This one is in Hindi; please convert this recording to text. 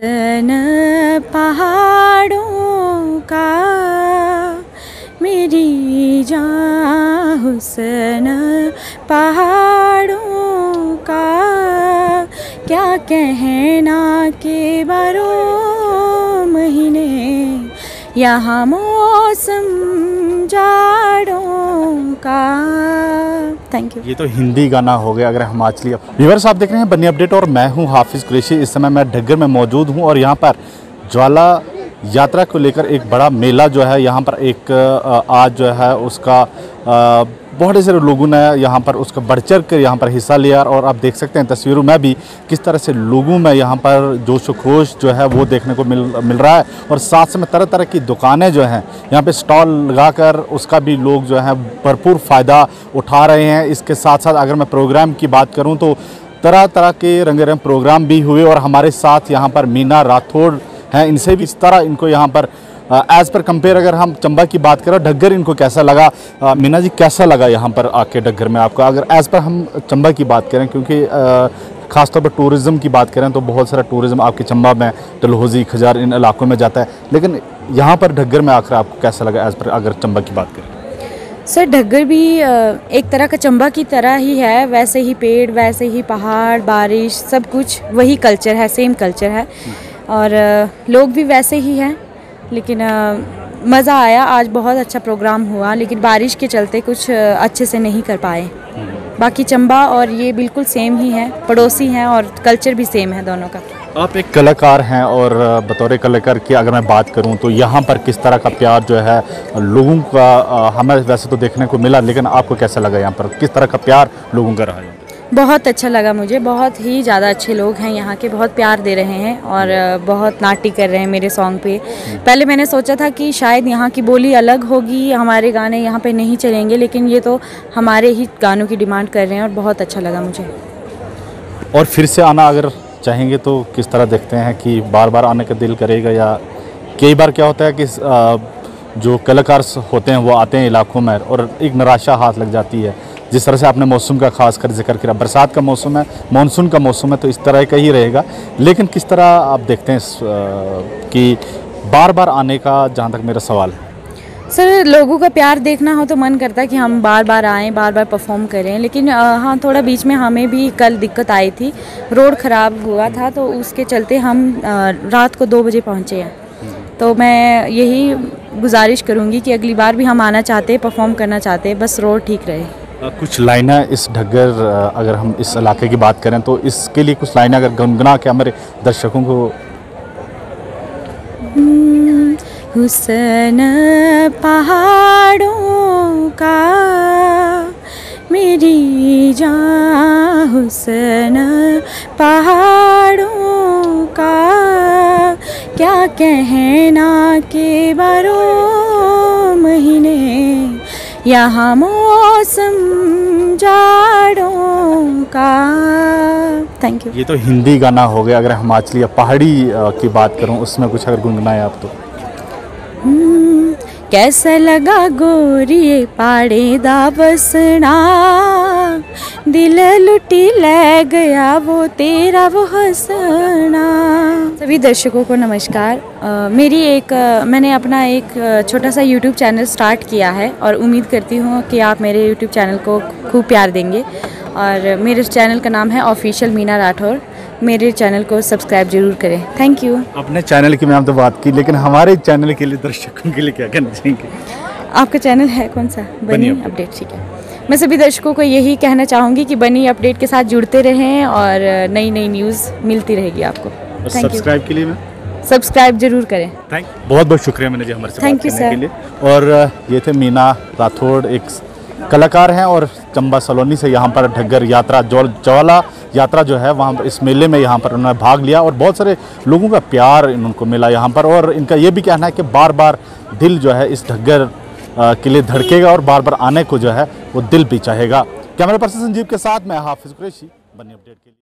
सन पहाड़ों का, मेरी जान हुसन पहाड़ों का। क्या कहना के बारो महीने, यहाँ मौसम जाड़ों का। थैंक यू ये तो हिंदी गाना हो गया अगर हिमाचली व्यूवर्स आप देख रहे हैं बनी अपडेट और मैं हूँ हाफिज़ कुरेशी। इस समय मैं ढग्गर में मौजूद हूँ और यहाँ पर ज्वाला यात्रा को लेकर एक बड़ा मेला जो है, यहाँ पर एक आज जो है उसका बहुत सारे लोगों ने यहाँ पर उसका बढ़ चढ़ कर यहाँ पर हिस्सा लिया और आप देख सकते हैं तस्वीरों में भी किस तरह से लोगों में यहाँ पर जोश खोश जो है वो देखने को मिल मिल रहा है। और साथ में तरह तरह की दुकानें जो हैं, यहाँ पे स्टॉल लगाकर उसका भी लोग जो है भरपूर फ़ायदा उठा रहे हैं। इसके साथ साथ अगर मैं प्रोग्राम की बात करूँ तो तरह तरह के रंग रंग प्रोग्राम भी हुए और हमारे साथ यहाँ पर मीना राठौड़ हैं। इनसे भी इस तरह इनको यहाँ पर एज़ पर कंपेयर अगर हम चंबा की बात करें डग्गर इनको कैसा लगा? अ, मीना जी कैसा लगा यहाँ पर आके डग्गर में आपको? अगर एज़ पर हम चंबा की बात करें क्योंकि अ, खासतौर पर टूरिज़्म की बात करें तो बहुत सारा टूरिज़्म आपके चंबा में डलहौजी खजार इन इलाकों में जाता है। लेकिन यहाँ पर डग्गर में आकर आपको कैसा लगा एज़ पर अगर चंबा की बात करें? सर ढग्गर भी एक तरह का चंबा की तरह ही है। वैसे ही पेड़ वैसे ही पहाड़ बारिश सब कुछ वही कल्चर है सेम कल्चर है। और लोग भी वैसे ही हैं। लेकिन मज़ा आया। आज बहुत अच्छा प्रोग्राम हुआ लेकिन बारिश के चलते कुछ अच्छे से नहीं कर पाए। बाकी चंबा और ये बिल्कुल सेम ही है पड़ोसी हैं और कल्चर भी सेम है दोनों का। आप एक कलाकार हैं और बतौर कलाकार की अगर मैं बात करूँ तो यहाँ पर किस तरह का प्यार जो है लोगों का हमें वैसे तो देखने को मिला लेकिन आपको कैसा लगा यहाँ पर? किस तरह का प्यार लोगों का रहा पर? बहुत अच्छा लगा मुझे। बहुत ही ज़्यादा अच्छे लोग हैं यहाँ के, बहुत प्यार दे रहे हैं और बहुत नाटी कर रहे हैं मेरे सॉन्ग पे। पहले मैंने सोचा था कि शायद यहाँ की बोली अलग होगी, हमारे गाने यहाँ पे नहीं चलेंगे, लेकिन ये तो हमारे ही गानों की डिमांड कर रहे हैं और बहुत अच्छा लगा मुझे। और फिर से आना अगर चाहेंगे तो किस तरह देखते हैं कि बार बार आने का दिल करेगा या कई बार क्या होता है कि जो कलाकार होते हैं वो आते हैं इलाकों में और एक निराशा हाथ लग जाती है। जिस तरह से आपने मौसम का खास कर ज़िक्र किया, बरसात का मौसम है, मानसून का मौसम है तो इस तरह का ही रहेगा। लेकिन किस तरह आप देखते हैं कि बार बार आने का जहाँ तक मेरा सवाल है? सर, लोगों का प्यार देखना हो तो मन करता है कि हम बार बार आएँ बार बार परफॉर्म करें, लेकिन हाँ थोड़ा बीच में हमें भी कल दिक्कत आई थी। रोड ख़राब हुआ था तो उसके चलते हम रात को दो बजे पहुँचे हैं। तो मैं यही गुजारिश करूँगी कि अगली बार भी हम आना चाहते हैं परफॉर्म करना चाहते हैं, बस रोड ठीक रहे। कुछ लाइनें इस ढग्गर अगर हम इस इलाके की बात करें तो इसके लिए कुछ लाइनें अगर गुनगुना के हमारे दर्शकों को हुसन पहाड़ों का, मेरी जान हुसन पहाड़ों का, क्या कहना के बारो महीने, यहाँ मौसम जाड़ों का। थैंक यू ये तो हिंदी गाना हो गया अगर हिमाचली या पहाड़ी की बात करूँ उसमें कुछ अगर गुनगुनाए आप तो। हम्म, कैसा लगा गोरी पाड़े दा बसना? दिल लुटी ले गया वो तेरा वो हंसना। सभी दर्शकों को नमस्कार। अ, मेरी एक मैंने अपना एक छोटा सा यूट्यूब चैनल स्टार्ट किया है और उम्मीद करती हूँ कि आप मेरे यूट्यूब चैनल को खूब प्यार देंगे। और मेरे चैनल का नाम है ऑफिशियल मीना राठौर मेरे चैनल को सब्सक्राइब ज़रूर करें। थैंक यू अपने चैनल की मैम तो बात की लेकिन हमारे चैनल के लिए दर्शकों के लिए क्या कहना चाहेंगे आपका चैनल है कौन सा? बनी। अपडेट ठीक है। मैं सभी दर्शकों को यही कहना चाहूँगी कि बनी अपडेट के साथ जुड़ते रहें और नई नई न्यूज़ मिलती रहेगी आपको। सब्सक्राइब के लिए मैं सब्सक्राइब ज़रूर करें। थैंक बहुत बहुत शुक्रिया मैंने जी हमारे से Thank बात you, करने sir. के लिए। और ये थे मीना राठौड़ एक कलाकार हैं और चंबा सलोनी से यहाँ पर ढग्गर यात्रा ज्वाला यात्रा जो है वहाँ इस मेले में यहाँ पर उन्होंने भाग लिया और बहुत सारे लोगों का प्यार इनको मिला यहाँ पर। और इनका ये भी कहना है कि बार बार दिल जो है इस ढग्गर के लिए धड़केगा और बार बार आने को जो है वो दिल भी चाहेगा। कैमरा पर्सन संजीव के साथ मैं हाफिज कुरेशी, बनी अपडेट के लिए।